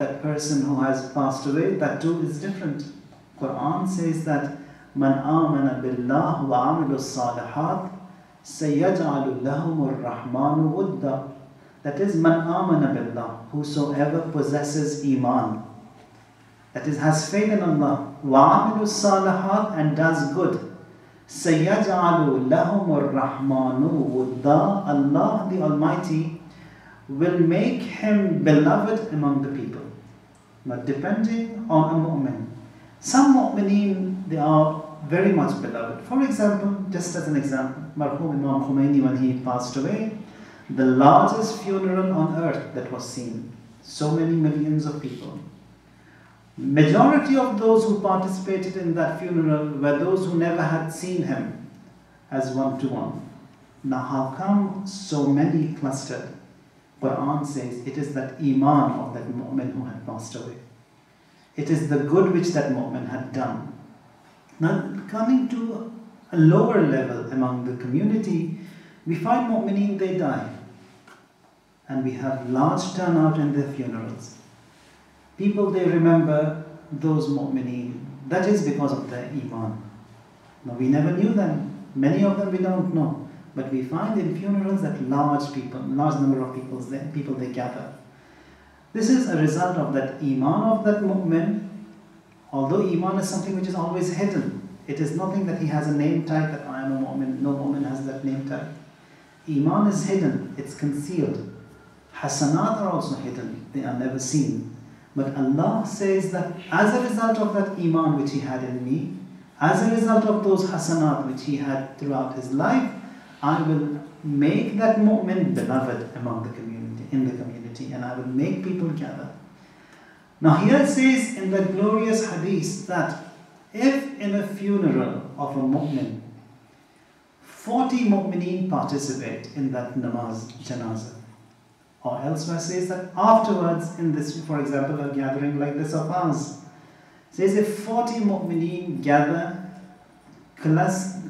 that person who has passed away, that too is different. Quran says that Man amana billah wa amilu salihat sayaj'alu lahum rahmanu wudda. That is man amana billah, whosoever possesses iman. That is, has faith in Allah. Wa amilu salihat and does good. Sayaj'alu lahum rahmanu wudda. Allah the Almighty will make him beloved among the people. But depending on a mu'min. Some mu'mineen, they are very much beloved. For example, just as an example, Marhum Imam Khomeini, when he passed away, the largest funeral on earth that was seen, so many millions of people. Majority of those who participated in that funeral were those who never had seen him as one to one. Now, how come so many clustered? Quran says it is that iman of that mu'min who had passed away. It is the good which that mu'min had done. Now, coming to a lower level among the community, we find mu'mineen, they die. And we have large turnout in their funerals. People, they remember those mu'mineen. That is because of their iman. Now, we never knew them. Many of them we don't know. But we find in funerals that large people, large number of people, people they gather. This is a result of that iman of that mu'min. Although iman is something which is always hidden, it is nothing that he has a name tag that I am a mu'min. No mu'min has that name tag. Iman is hidden, it's concealed. Hasanat are also hidden, they are never seen. But Allah says that as a result of that iman which he had in me, as a result of those hasanat which he had throughout his life, I will make that mu'min beloved among the community, in the community, and I will make people gather. Now here it says in that glorious hadith that if in a funeral of a mu'min, 40 mu'mineen participate in that namaz, janazah, or elsewhere says that afterwards in this, for example, a gathering like this of ours, says if 40 mu'mineen gather,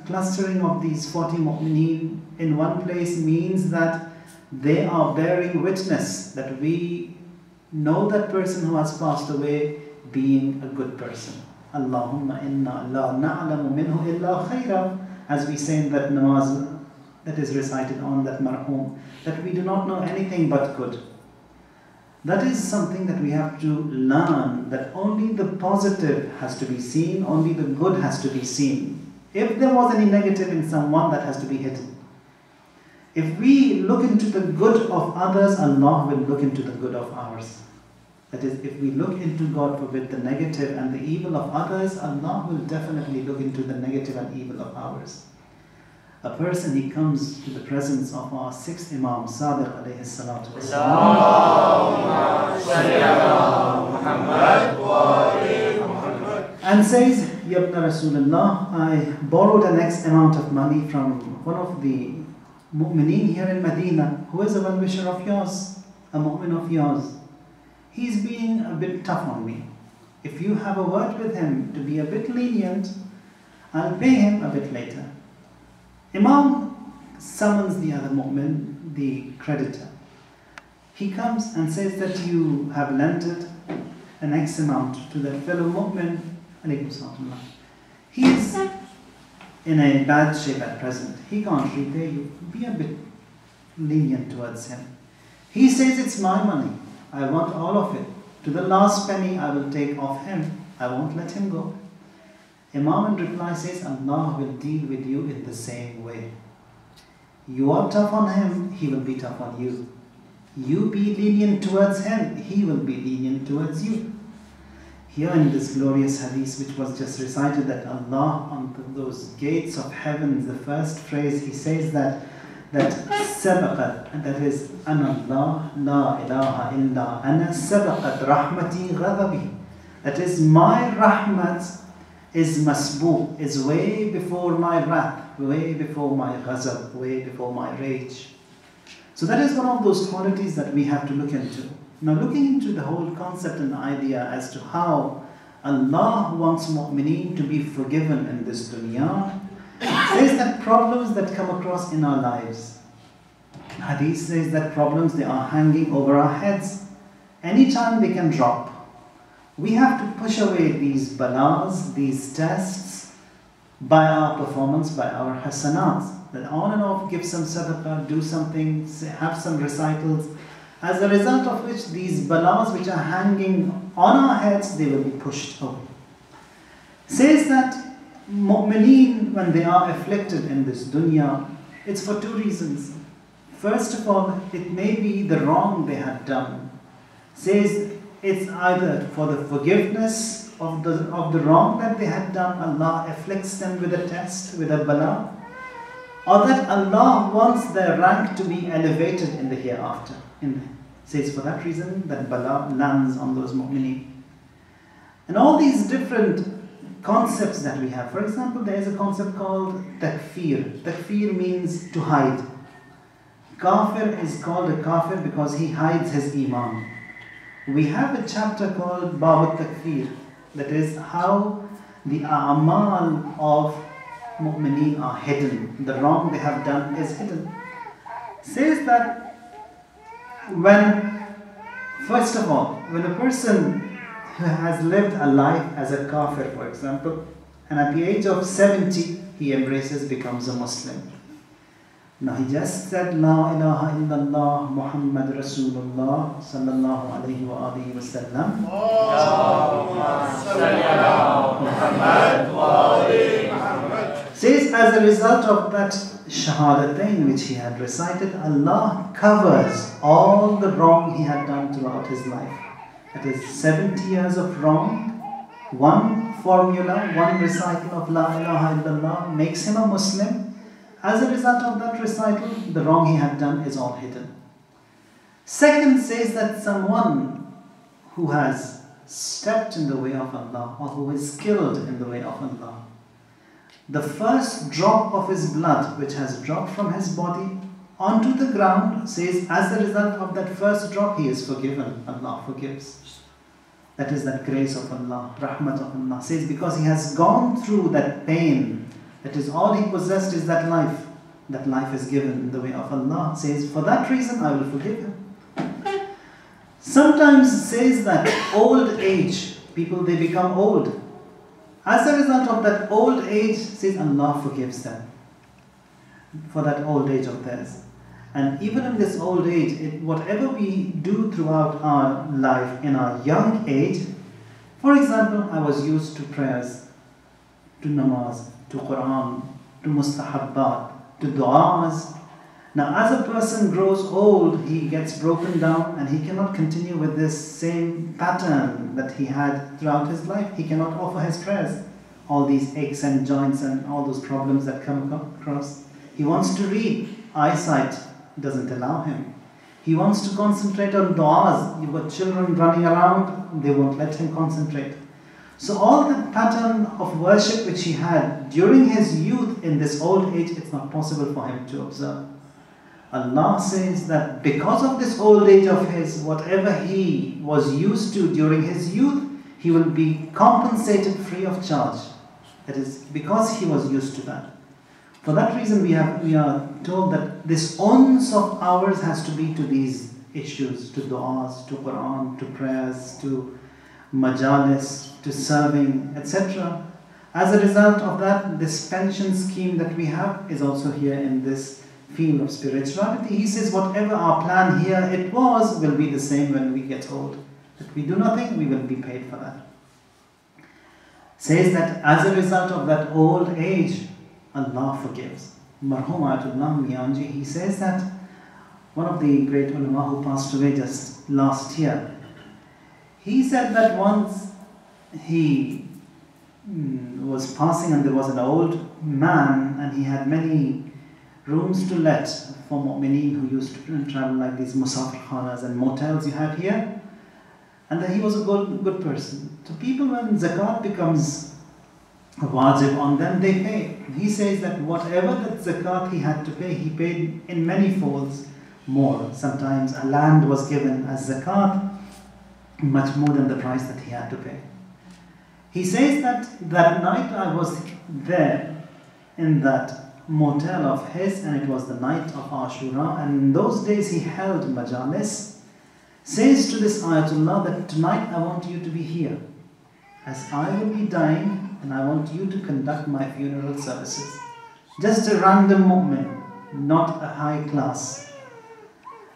clustering of these 40 mu'mineen in one place means that they are bearing witness that we know that person who has passed away being a good person. Allahumma inna la na'lamu minhu illa khayra as we say in that namaz that is recited on that marhum that we do not know anything but good. That is something that we have to learn that only the positive has to be seen, only the good has to be seen. If there was any negative in someone, that has to be hidden. If we look into the good of others, Allah will look into the good of ours. That is, if we look into, God forbid, the negative and the evil of others, Allah will definitely look into the negative and evil of ours. A person, he comes to the presence of our sixth Imam, Sadiq alayhi salatu and says, Yabna Rasulullah, I borrowed an X amount of money from one of the mu'mineen here in Medina, who is a well-wisher of yours, a mu'min of yours he's being a bit tough on me. If you have a word with him to be a bit lenient, I'll pay him a bit later. Imam summons the other mu'min, the creditor. He comes and says that you have lent it an X amount to that fellow mu'min. He is in a bad shape at present. He can't repay you. Be a bit lenient towards him. He says it's my money. I want all of it. To the last penny I will take off him. I won't let him go. Imam in reply says, Allah will deal with you in the same way. You are tough on him, he will be tough on you. You be lenient towards him, he will be lenient towards you here in this glorious hadith which was just recited that Allah on those gates of heaven, the first phrase he says that that sabaqat, that is an Allah, la ilaha illa ana sabaqat rahmati ghadabi. That is my rahmat is masbu, is way before my wrath, way before my ghazab, way before my rage. So that is one of those qualities that we have to look into. Now looking into the whole concept and idea as to how Allah wants mu'mineen to be forgiven in this dunya, says that problems that come across in our lives. Hadith says that problems they are hanging over our heads. anytime they can drop. We have to push away these balas, these tests, by our performance, by our hasanats. That on and off give some sadaqah, do something, have some recitals, as a result of which these balas which are hanging on our heads, they will be pushed away. Says that mu'mineen, when they are afflicted in this dunya, it's for two reasons. First of all, it may be the wrong they had done. Says it's either for the forgiveness of the, of the wrong that they had done, Allah afflicts them with a test, with a bala, or that Allah wants their rank to be elevated in the hereafter. In the, says for that reason that bala lands on those mu'mineen. And all these different concepts that we have. For example, there is a concept called takfir. Takfir means to hide. Kafir is called a kafir because he hides his iman. We have a chapter called Bab Takfir, that is how the a'mal of mu'mineen are hidden. The wrong they have done is hidden. Says that when, first of all, when a person who has lived a life as a kafir, for example, and at the age of 70, he embraces, becomes a Muslim. Now he just said La ilaha illallah Muhammad Rasulullah sallallahu alayhi wa wa sallam. Says as a result of that shahadatain which he had recited, Allah covers all the wrong he had done throughout his life. That is 70 years of wrong, one formula, one recital of La ilaha illallah makes him a Muslim as a result of that recital, the wrong he had done is all hidden. Second says that someone who has stepped in the way of Allah or who is killed in the way of Allah, the first drop of his blood which has dropped from his body onto the ground says as a result of that first drop he is forgiven. Allah forgives. That is that grace of Allah, rahmat of Allah. Says because he has gone through that pain that is all he possessed is that life. That life is given in the way of Allah. Says, for that reason I will forgive him. Sometimes says that old age, people they become old. As a result of that old age, says Allah forgives them for that old age of theirs. And even in this old age, it, whatever we do throughout our life in our young age, for example, I was used to prayers, to namaz, to Quran, to mustahabbat, to du'as. Now, as a person grows old, he gets broken down and he cannot continue with this same pattern that he had throughout his life. He cannot offer his prayers. All these aches and joints and all those problems that come across. He wants to read. Eyesight doesn't allow him. He wants to concentrate on du'as. You've got children running around, they won't let him concentrate. So all the pattern of worship which he had during his youth in this old age, it's not possible for him to observe. Allah says that because of this old age of his, whatever he was used to during his youth, he will be compensated free of charge. That is because he was used to that. For that reason, we have we are told that this ons of ours has to be to these issues, to du'as, to Quran, to prayers, to majalis, to serving, etc. As a result of that, this pension scheme that we have is also here in this field of spirituality. He says, whatever our plan here it was will be the same when we get old. If we do nothing, we will be paid for that. Says that as a result of that old age, Allah forgives. Marhum Ayatullah Mianji, he says that one of the great ulama who passed away just last year, he said that once he mm, was passing and there was an old man and he had many rooms to let for many who used to travel like these musafir khanas and motels you have here. And that he was a good, good person. So people when zakat becomes a wajib on them, they pay. He says that whatever that zakat he had to pay, he paid in many folds more. Sometimes a land was given as zakat, much more than the price that he had to pay. He says that that night I was there in that motel of his, and it was the night of Ashura, and in those days he held majalis. says to this Ayatullah that tonight I want you to be here. As I will be dying, and I want you to conduct my funeral services. Just a random moment, not a high class.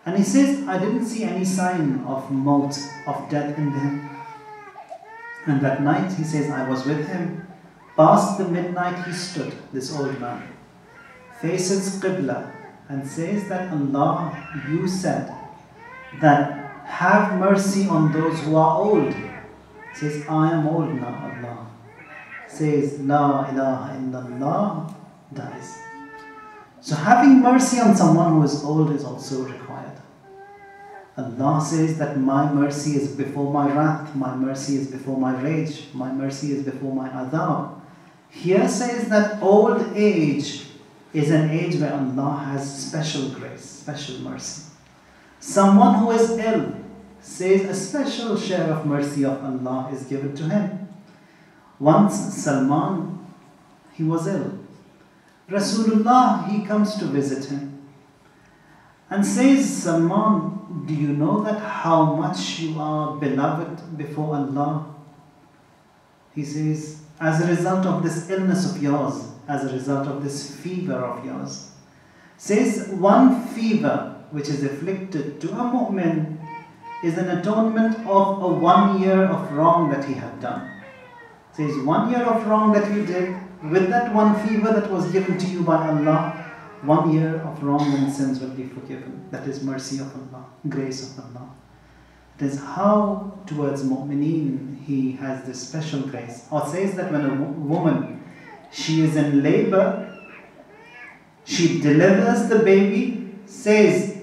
And he says, I didn't see any sign of maut, of death in him. And that night, he says, I was with him. Past the midnight, he stood, this old man, faces Qibla, and says that Allah, you said that have mercy on those who are old. Says, I am old now, Allah. Says, La ilaha illallah, dies. So having mercy on someone who is old is also required. Allah says that my mercy is before my wrath, my mercy is before my rage, my mercy is before my adab. Here says that old age is an age where Allah has special grace, special mercy. Someone who is ill says a special share of mercy of Allah is given to him. Once Salman, he was ill. Rasulullah, he comes to visit him and says, Salman, do you know that how much you are beloved before Allah? He says, as a result of this illness of yours, as a result of this fever of yours. Says one fever which is afflicted to a mu'min is an atonement of a one year of wrong that he had done. Says one year of wrong that you did, with that one fever that was given to you by Allah, one year of wrong and sins will be forgiven. That is mercy of Allah, grace of Allah. Is how towards mu'mineen he has this special grace. Or says that when a woman she is in labor, she delivers the baby, says,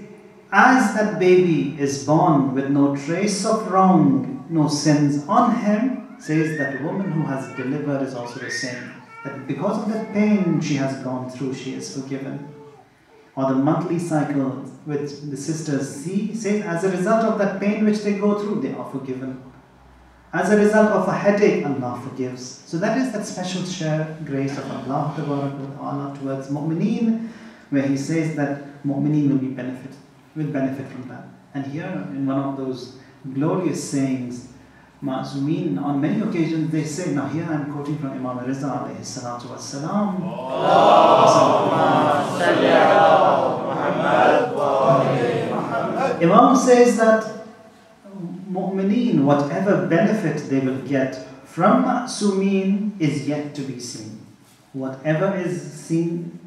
as that baby is born with no trace of wrong, no sins on him, says that woman who has delivered is also the same. That because of the pain she has gone through, she is forgiven. Or the monthly cycle which the sisters see, says as a result of that pain which they go through, they are forgiven. As a result of a headache, Allah forgives. So that is that special share grace of Allah ta'ala towards mu'mineen, where He says that mu'mineen will be benefit, will benefit from that. And here, in one of those glorious sayings, Ma'zumeen, on many occasions they say, now here I'm quoting from Imam Riza alayhi salatu wassalam. Imam says that mu'mineen, whatever benefit they will get from ma'sumin is yet to be seen. Whatever is seen,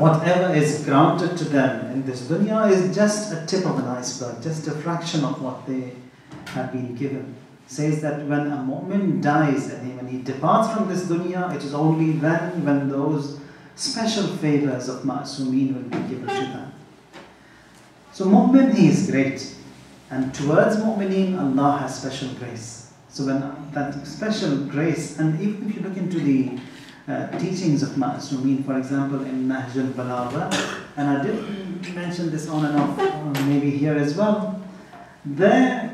Whatever is granted to them in this dunya is just a tip of an iceberg, just a fraction of what they have been given. Says that when a mu'min dies and when he departs from this dunya, it is only then when those special favors of ma'sumin will be given to them. So mu'min, is great. And towards mu'mineen, Allah has special grace. So when that special grace, and even if you look into the teachings of Ma'asumin, for example, in Nahj al-Balagha, and I did mention this on and off, uh, maybe here as well, there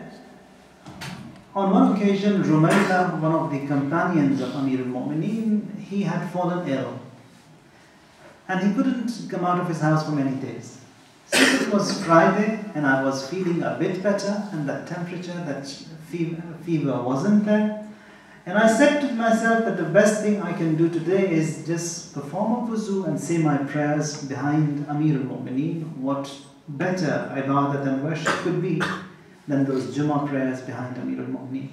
on one occasion, Rumayla, one of the companions of Amir al-Mu'mineen, he had fallen ill. And he couldn't come out of his house for many days. Since it was Friday and I was feeling a bit better and that temperature, that fever wasn't there, and I said to myself that the best thing I can do today is just perform a wuzu and say my prayers behind Amir al-Mu'mineen. What better ibadah than worship could be than those Jummah prayers behind Amir al-Mu'mineen.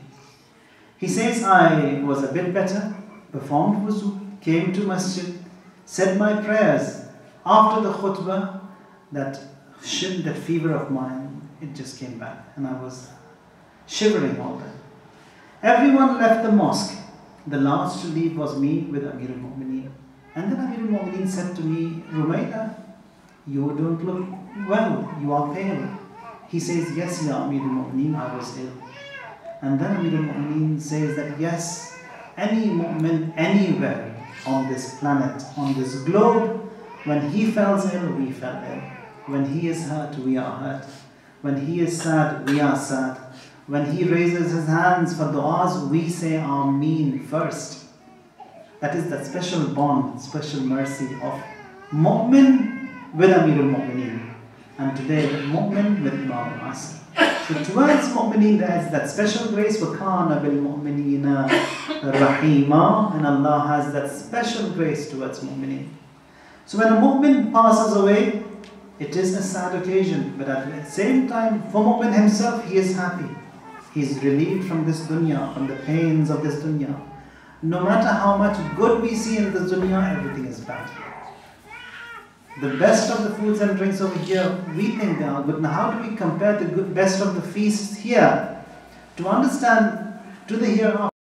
He says, I was a bit better, performed wuzu, came to masjid, said my prayers. After the khutbah, that that fever of mine, it just came back and I was shivering all day. Everyone left the mosque. The last to leave was me with Amir al-Mu'mineen. And then Amir al-Mu'mineen said to me, Rumayda, you don't look well, you are pale. He says, Yes, Ya Amir al-Mu'mineen, I was ill. And then Amir al-Mu'mineen says that yes, any mu'min anywhere on this planet, on this globe, when he fell ill, we fell ill. When he is hurt, we are hurt. When he is sad, we are sad. When he raises his hands for du'as, we say Ameen first. That is that special bond, special mercy of Mu'min with Amirul Mu'mineen. And today, Mu'min with Imam Asr. So towards Mu'mineen there is that special grace, وَكَانَ بِالْمُؤْمِنِينَ رَحِيمًا And Allah has that special grace towards Mu'mineen. So when a Mu'min passes away, it is a sad occasion, but at the same time, for Mu'min himself, he is happy. He is relieved from this dunya, from the pains of this dunya. No matter how much good we see in this dunya, everything is bad. The best of the foods and drinks over here, we think they are good. Now, how do we compare the good, best of the feasts here? To understand to the hereafter,